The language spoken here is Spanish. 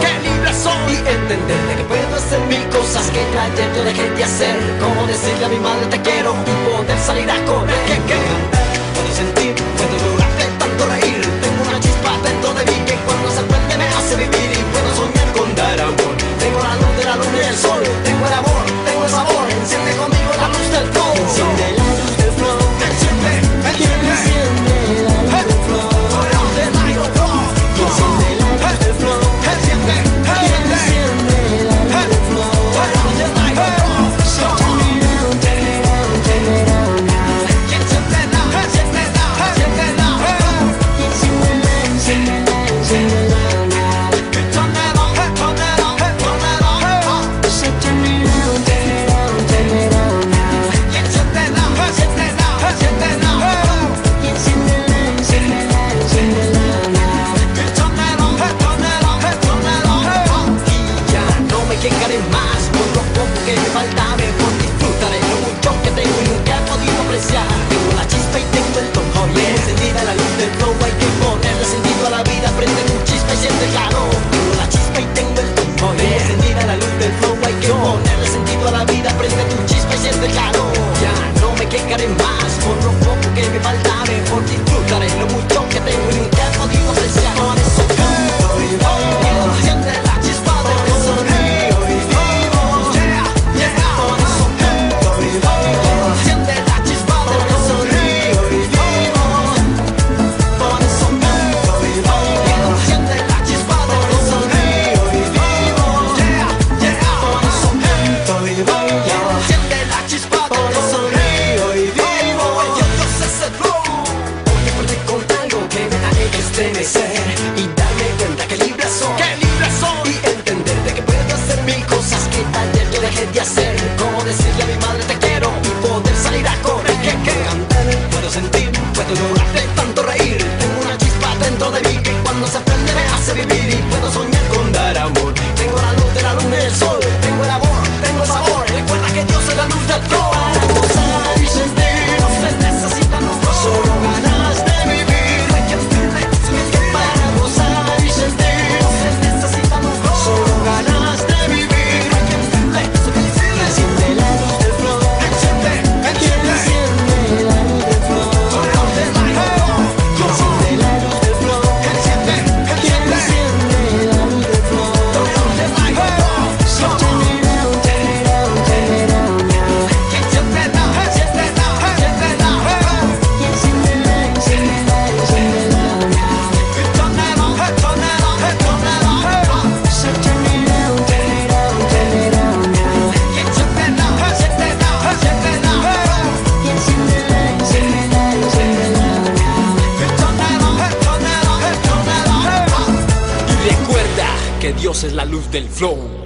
qué libres soy. Y entenderé que puedo hacer mil cosas que ayer yo dejé de hacer como de que caen más Con un poco che mi falta me fortificaré Lo mucho che tengo in un tiempo digo especial que Dios es la luz del flow.